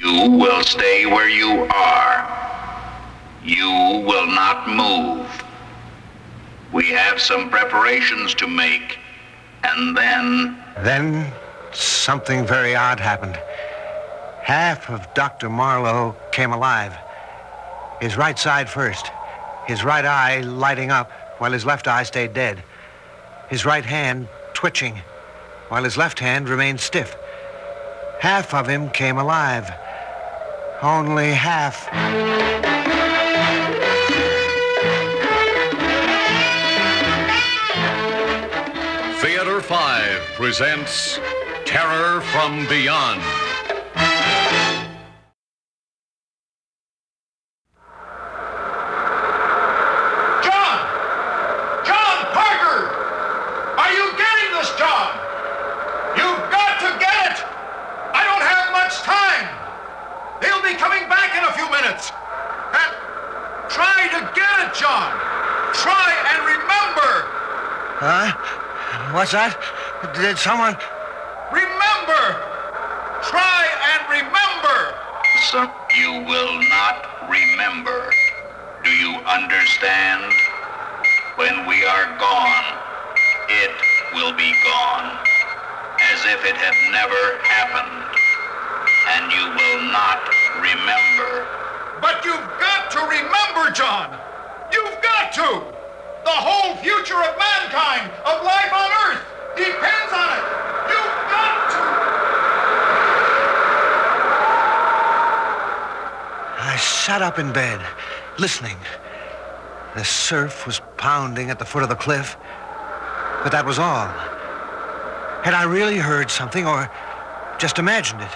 You will stay where you are. You will not move. We have some preparations to make, and then. Then something very odd happened. Half of Dr. Marlowe came alive. His right side first, his right eye lighting up while his left eye stayed dead. His right hand twitching while his left hand remained stiff. Half of him came alive. Only half. Theater 5 presents Terror from Beyond. John! John Parker! Are you getting this, John? You've got to get it! I don't have much time! They'll be coming back in a few minutes! And try to get it, John! Try and remember! Huh? What's that? Did someone. Remember! Try and remember! Sir, you will not remember. Do you understand? When we are gone, it will be gone. As if it had never happened. And you will not remember. But you've got to remember, John! You've got to! The whole future of mankind, of life on Earth, depends on it! You've got to! I sat up in bed, listening. The surf was pounding at the foot of the cliff, but that was all. Had I really heard something or just imagined it?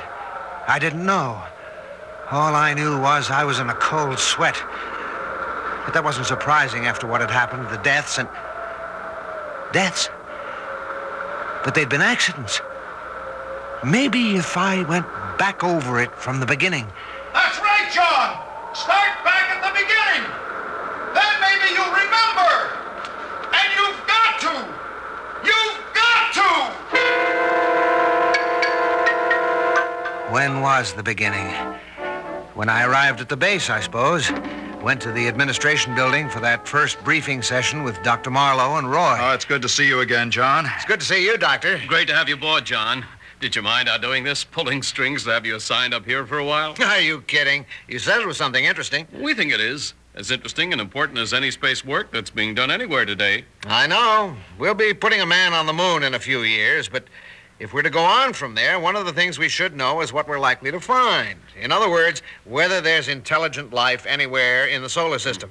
I didn't know. All I knew was I was in a cold sweat. But that wasn't surprising after what had happened, the deaths and... Deaths? But they'd been accidents. Maybe if I went back over it from the beginning, That's right, John! Start back at the beginning! Then maybe you'll remember! And you've got to! You've got to! When was the beginning? When I arrived at the base, I suppose. Went to the administration building for that first briefing session with Dr. Marlowe and Roy. Oh, it's good to see you again, John. it's good to see you, Doctor. Great to have you aboard, John. Did you mind our doing this? Pulling strings to have you assigned up here for a while? Are you kidding? You said it was something interesting. We think it is. As interesting and important as any space work that's being done anywhere today. I know. We'll be putting a man on the moon in a few years, but if we're to go on from there, one of the things we should know is what we're likely to find. In other words, whether there's intelligent life anywhere in the solar system.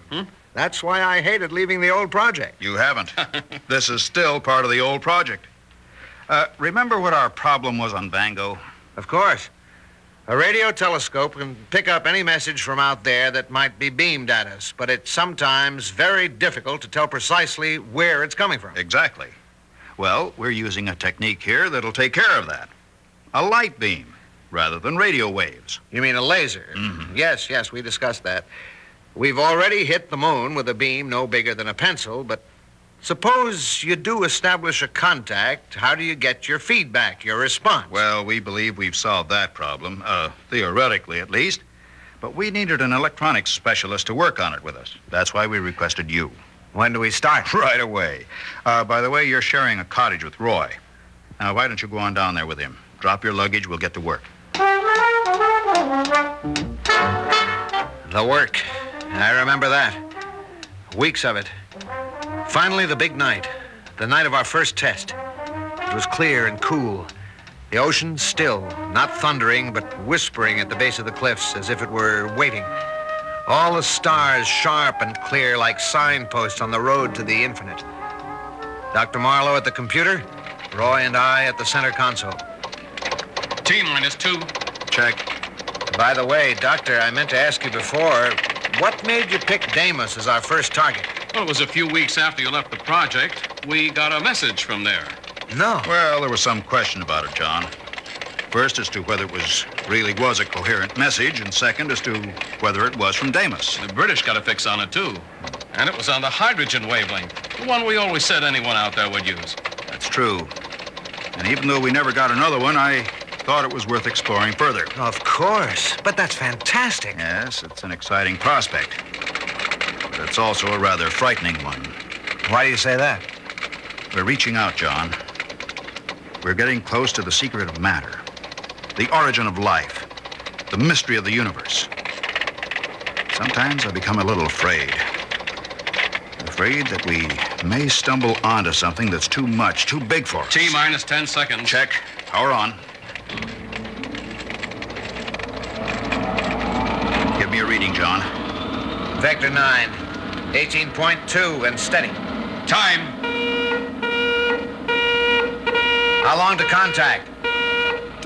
That's why I hated leaving the old project. You haven't. this is still part of the old project. Uh, remember what our problem was on Vango? Of course. A radio telescope can pick up any message from out there that might be beamed at us, but it's sometimes very difficult to tell precisely where it's coming from. Exactly. Well, we're using a technique here that'll take care of that. A light beam rather than radio waves. You mean a laser? Mhm. Yes, yes, we discussed that. We've already hit the moon with a beam no bigger than a pencil, but suppose you do establish a contact, how do you get your feedback, your response? Well, we believe we've solved that problem, uh, theoretically at least. But we needed an electronics specialist to work on it with us. That's why we requested you. When do we start? Right away. Uh, by the way, you're sharing a cottage with Roy. Now, why don't you go on down there with him? Drop your luggage, we'll get to work. The work. I remember that. Weeks of it. Finally, the big night. The night of our first test. It was clear and cool. The ocean still, not thundering, but whispering at the base of the cliffs as if it were waiting. All the stars sharp and clear like signposts on the road to the infinite. Dr. Marlowe at the computer, Roy and I at the center console. T minus two. Check. By the way, Doctor, I meant to ask you before, what made you pick Deimos as our first target? Well, it was a few weeks after you left the project. We got a message from there. No. Well, there was some question about it, John. First, as to whether it was really was a coherent message, and second, as to whether it was from Deimos. The British got a fix on it, too. And it was on the hydrogen wavelength, the one we always said anyone out there would use. That's true. And even though we never got another one, I thought it was worth exploring further. Of course. But that's fantastic. Yes, it's an exciting prospect. But it's also a rather frightening one. Why do you say that? We're reaching out, John. We're getting close to the secret of matter, the origin of life, the mystery of the universe. Sometimes I become a little afraid. Afraid that we may stumble onto something that's too much, too big for us. T minus 10 seconds. Check. Power on. Give me a reading, John. Vector 9, 18.2 and steady. Time. How long to contact?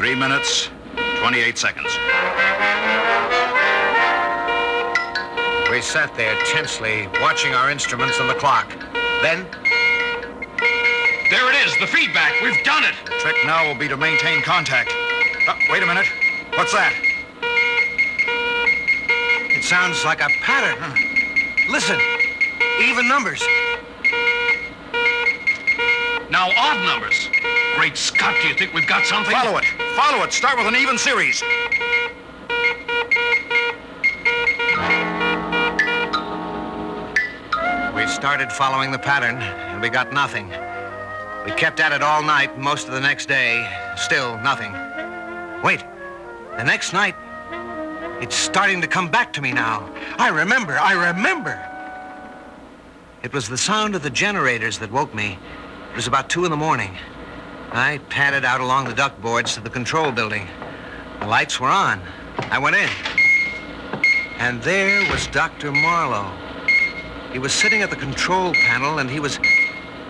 Three minutes, 28 seconds. We sat there tensely, watching our instruments and the clock. Then, There it is, the feedback. We've done it. The trick now will be to maintain contact. Uh, wait a minute. What's that? it sounds like a pattern. Listen, even numbers. Now odd numbers. Great Scott, do you think we've got something? Follow it. Follow it. Start with an even series. We started following the pattern, and we got nothing. We kept at it all night, most of the next day. Still nothing. Wait, the next night, it's starting to come back to me now. I remember, I remember. It was the sound of the generators that woke me. It was about two in the morning. I padded out along the duck boards to the control building. The lights were on. I went in. And there was Dr. Marlowe. He was sitting at the control panel and he was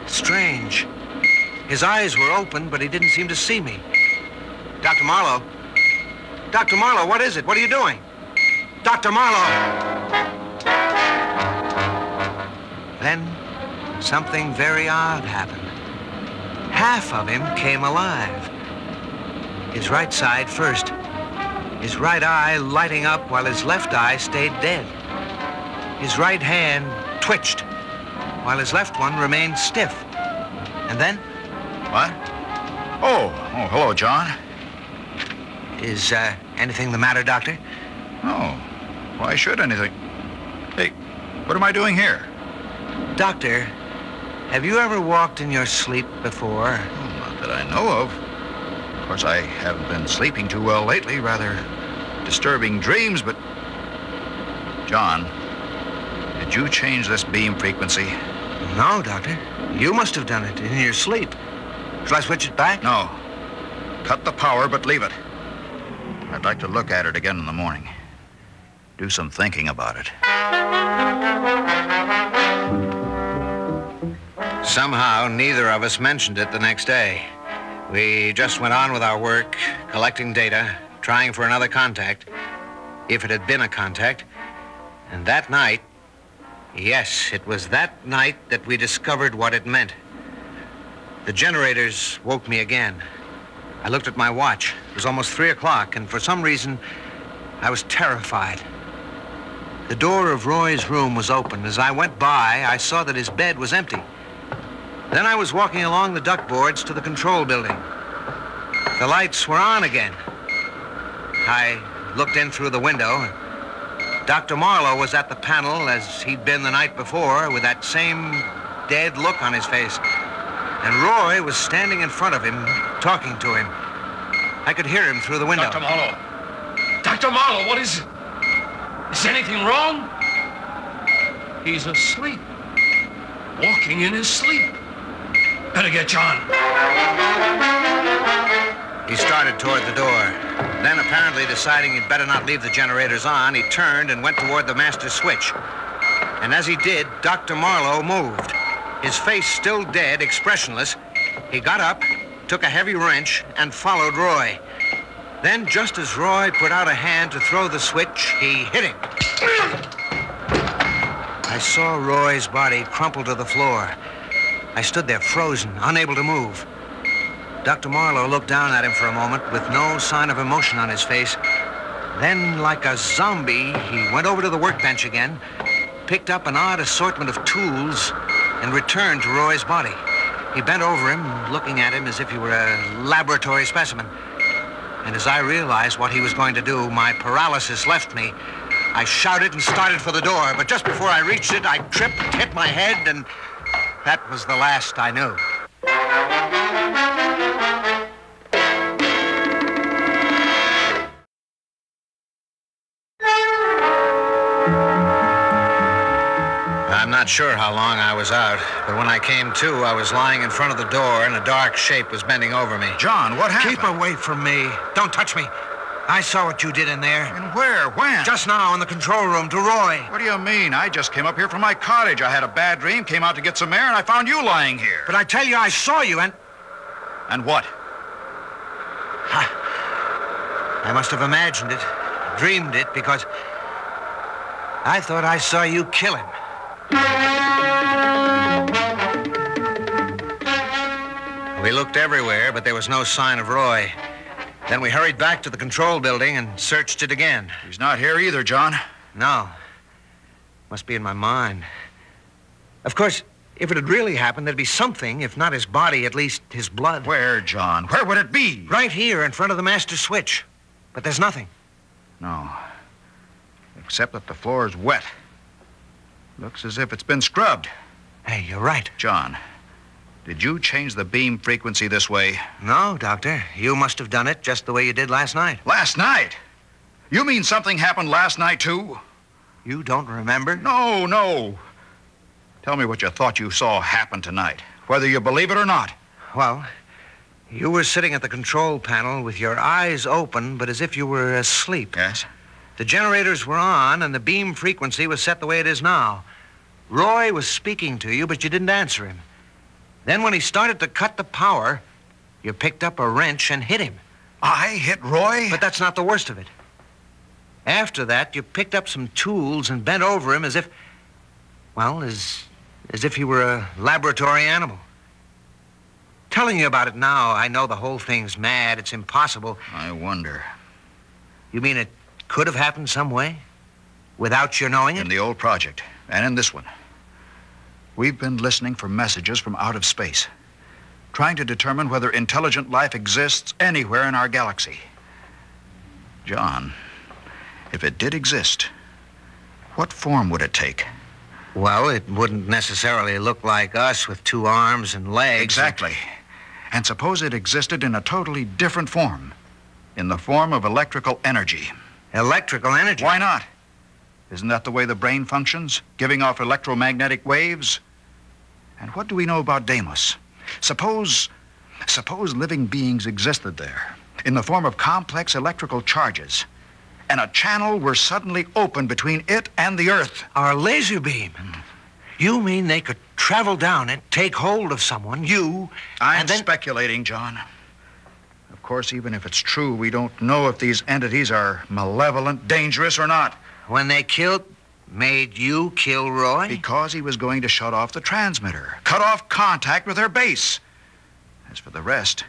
strange. His eyes were open, but he didn't seem to see me. Dr. Marlowe? Dr. Marlowe, what is it? What are you doing? Dr. Marlowe! Then something very odd happened. Half of him came alive. His right side first. His right eye lighting up while his left eye stayed dead. His right hand twitched while his left one remained stiff. And then, What? Oh, oh, hello, John. is uh, anything the matter, Doctor? Oh, why should anything? Hey, what am I doing here? Doctor, have you ever walked in your sleep before? Oh, not that I know of. Of course, I haven't been sleeping too well lately. Rather disturbing dreams, but. John, did you change this beam frequency? No, Doctor. You must have done it in your sleep. Shall I switch it back? No. Cut the power, but leave it. I'd like to look at it again in the morning. Do some thinking about it. Somehow, neither of us mentioned it the next day. We just went on with our work, collecting data, trying for another contact, if it had been a contact. And that night, yes, it was that night that we discovered what it meant. The generators woke me again. I looked at my watch. It was almost three o'clock, and for some reason, I was terrified. The door of Roy's room was open. As I went by, I saw that his bed was empty. Then I was walking along the duck boards to the control building. The lights were on again. I looked in through the window. Dr. Marlowe was at the panel as he'd been the night before with that same dead look on his face. And Roy was standing in front of him, talking to him. I could hear him through the window. Dr. Marlowe. Dr. Marlowe, what is? Is anything wrong? He's asleep. Walking in his sleep. Better get John. He started toward the door. Then, apparently deciding he'd better not leave the generators on, he turned and went toward the master switch. And as he did, Dr. Marlowe moved. His face still dead, expressionless. He got up, took a heavy wrench, and followed Roy. Then, just as Roy put out a hand to throw the switch, he hit him. I saw Roy's body crumple to the floor. I stood there frozen, unable to move. Dr. Marlowe looked down at him for a moment with no sign of emotion on his face. Then, like a zombie, he went over to the workbench again, picked up an odd assortment of tools, and returned to Roy's body. He bent over him, looking at him as if he were a laboratory specimen. And as I realized what he was going to do, my paralysis left me. I shouted and started for the door, but just before I reached it, I tripped, hit my head, and that was the last I knew. I'm not sure how long I was out, but when I came to, I was lying in front of the door and a dark shape was bending over me. John, what happened? Keep away from me. Don't touch me. I saw what you did in there. And where? When? Just now in the control room to Roy. What do you mean? I just came up here from my cottage. I had a bad dream, came out to get some air, and I found you lying here. But I tell you, I saw you and. And what? I must have imagined it, dreamed it, because I thought I saw you kill him. We looked everywhere, but there was no sign of Roy. Then we hurried back to the control building and searched it again. He's not here either, John. No. Must be in my mind. Of course, if it had really happened, there'd be something, if not his body, at least his blood. Where, John? Where would it be? Right here in front of the master switch. But there's nothing. No. Except that the floor is wet. Looks as if it's been scrubbed. Hey, you're right. John, did you change the beam frequency this way? No, Doctor. You must have done it just the way you did last night. Last night? You mean something happened last night, too? You don't remember? No, no. Tell me what you thought you saw happen tonight, whether you believe it or not. Well, you were sitting at the control panel with your eyes open, but as if you were asleep. Yes? The generators were on, and the beam frequency was set the way it is now. Roy was speaking to you, but you didn't answer him. Then, when he started to cut the power, you picked up a wrench and hit him. I hit Roy? But that's not the worst of it. After that, you picked up some tools and bent over him as if, well, as, as if he were a laboratory animal. Telling you about it now, I know the whole thing's mad. It's impossible. I wonder. You mean it could have happened some way? Without your knowing it? In the old project, and in this one, we've been listening for messages from out of space, trying to determine whether intelligent life exists anywhere in our galaxy. John, if it did exist, what form would it take? Well, it wouldn't necessarily look like us with two arms and legs. Exactly. And suppose it existed in a totally different form, in the form of electrical energy. Electrical energy. Why not? Isn't that the way the brain functions, giving off electromagnetic waves? And what do we know about Deimos? Suppose, suppose living beings existed there in the form of complex electrical charges, and a channel were suddenly opened between it and the Earth. Our laser beam. You mean they could travel down it, take hold of someone, you, I'm then... speculating, John. Of course, even if it's true, we don't know if these entities are malevolent, dangerous, or not. When they killed, made you kill Roy? Because he was going to shut off the transmitter, cut off contact with their base. As for the rest,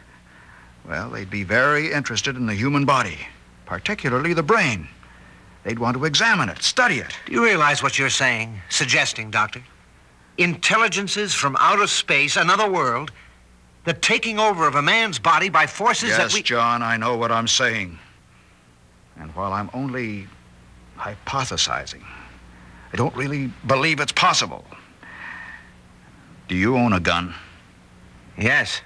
well, they'd be very interested in the human body, particularly the brain. They'd want to examine it, study it. Do you realize what you're saying, suggesting, Doctor? Intelligences from outer space, another world, the taking over of a man's body by forces yes, that we. Yes, John, I know what I'm saying. And while I'm only hypothesizing, I don't really believe it's possible. Do you own a gun? Yes.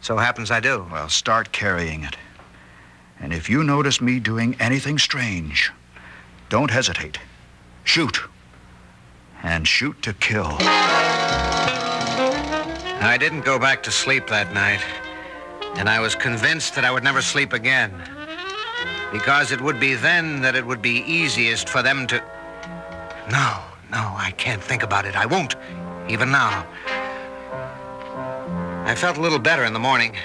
So happens I do. Well, start carrying it. And if you notice me doing anything strange, don't hesitate. Shoot. And shoot to kill. I didn't go back to sleep that night. And I was convinced that I would never sleep again. Because it would be then that it would be easiest for them to. No, no, I can't think about it. I won't, even now. I felt a little better in the morning.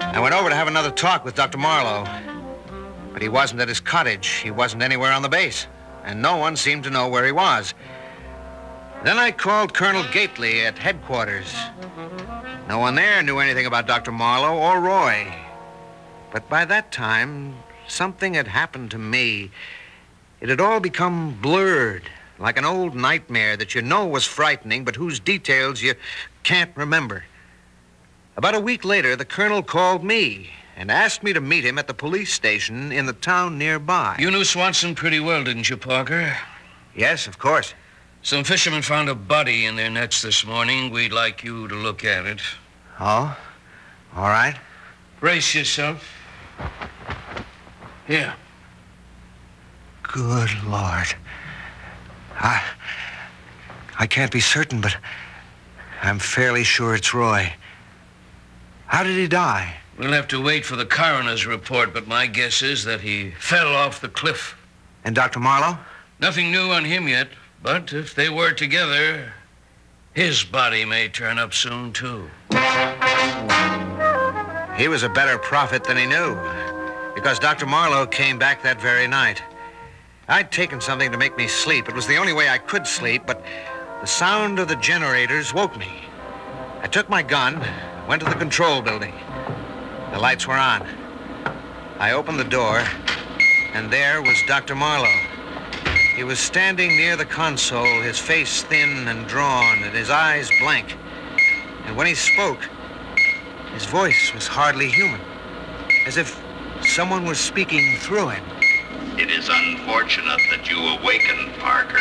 I went over to have another talk with Dr. Marlowe. But he wasn't at his cottage. He wasn't anywhere on the base. And no one seemed to know where he was. Then I called Colonel Gately at headquarters. No one there knew anything about Dr. Marlowe or Roy. But by that time, something had happened to me. It had all become blurred, like an old nightmare that you know was frightening, but whose details you can't remember. About a week later, the colonel called me and asked me to meet him at the police station in the town nearby. You knew Swanson pretty well, didn't you, Parker? Yes, of course. Some fishermen found a body in their nets this morning. We'd like you to look at it. Oh? All right. Brace yourself. Here. Good Lord. I. I can't be certain, but I'm fairly sure it's Roy. How did he die? We'll have to wait for the coroner's report, but my guess is that he fell off the cliff. And Dr. Marlowe? Nothing new on him yet, but if they were together, his body may turn up soon, too. He was a better prophet than he knew, because Dr. Marlowe came back that very night. I'd taken something to make me sleep. It was the only way I could sleep, but the sound of the generators woke me. I took my gun, went to the control building. The lights were on. I opened the door, and there was Dr. Marlowe. He was standing near the console, his face thin and drawn, and his eyes blank. And when he spoke, his voice was hardly human, as if someone was speaking through him. It is unfortunate that you awakened, Parker.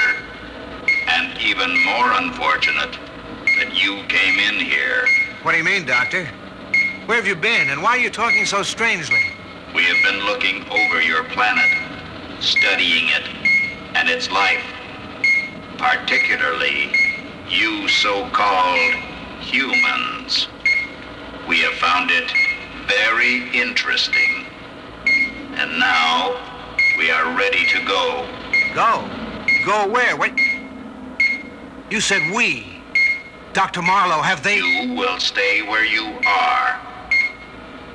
And even more unfortunate that you came in here. What do you mean, Doctor? Where have you been, and why are you talking so strangely? We have been looking over your planet, studying it and its life. Particularly, you so-called humans. We have found it very interesting. Now, we are ready to go. Go? Go where? What? You said we. Dr. Marlowe, have they... You will stay where you are.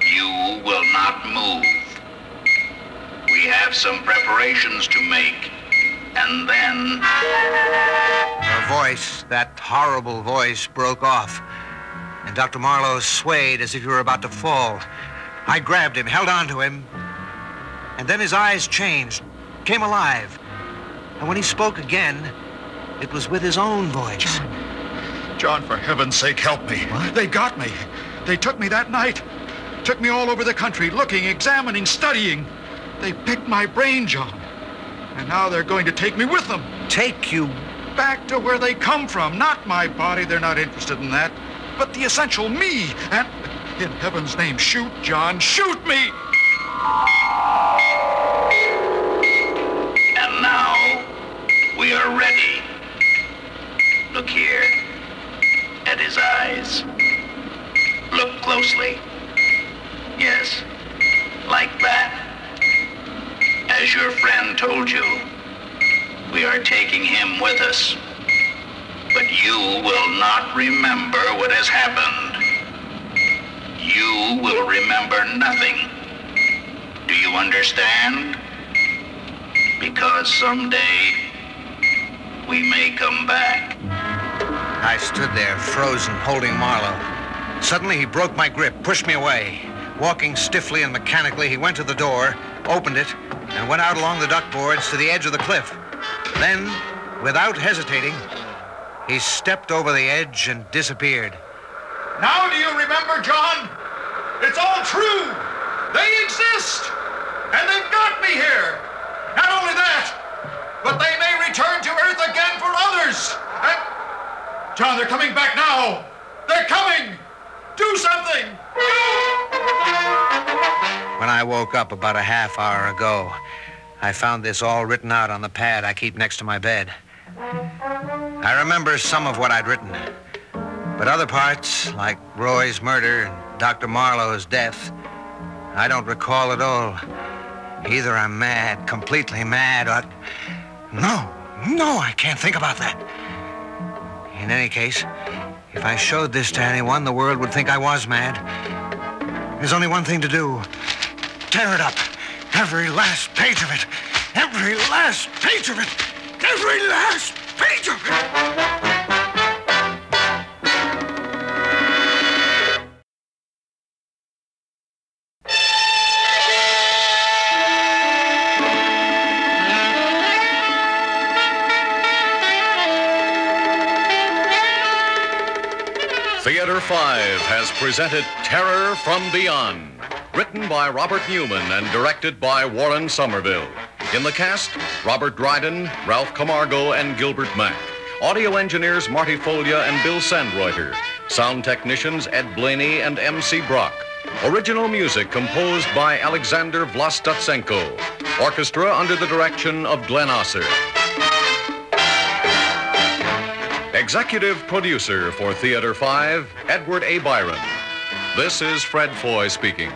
You will not move. We have some preparations to make. And then... Her voice, that horrible voice, broke off. And Dr. Marlowe swayed as if he were about to fall. I grabbed him, held on to him. And then his eyes changed, came alive. And when he spoke again, it was with his own voice. John, John, for heaven's sake, help me. What? They got me. They took me that night. Took me all over the country, looking, examining, studying. They picked my brain, John. And now they're going to take me with them. Take you. Back to where they come from. Not my body, they're not interested in that. But the essential me. And in heaven's name, shoot, John, shoot me! Ready. Look here. At his eyes. Look closely. Yes. Like that. As your friend told you, we are taking him with us. But you will not remember what has happened. You will remember nothing. Do you understand? Because someday we may come back. I stood there, frozen, holding Marlowe. Suddenly, he broke my grip, pushed me away. Walking stiffly and mechanically, he went to the door, opened it, and went out along the duck boards to the edge of the cliff. Then, without hesitating, he stepped over the edge and disappeared. Now do you remember, John? It's all true. They exist. They're coming back now. They're coming. Do something. When I woke up about a half hour ago, I found this all written out on the pad I keep next to my bed. I remember some of what I'd written, but other parts, like Roy's murder and Dr. Marlowe's death, I don't recall at all. Either I'm mad, completely mad, or. No, no, I can't think about that. In any case, if I showed this to anyone, the world would think I was mad. There's only one thing to do tear it up. Every last page of it. Every last page of it. Every last page of it. Presented Terror from Beyond. Written by Robert Newman and directed by Warren Somerville. In the cast, Robert Dryden, Ralph Camargo, and Gilbert Mack. Audio engineers Marty Folia and Bill Sandreuter. Sound technicians Ed Blaney and M.C. Brock. Original music composed by Alexander Vlastotsenko. Orchestra under the direction of Glenn Osser. Executive producer for Theater 5, Edward A. Byron. This is Fred Foy speaking.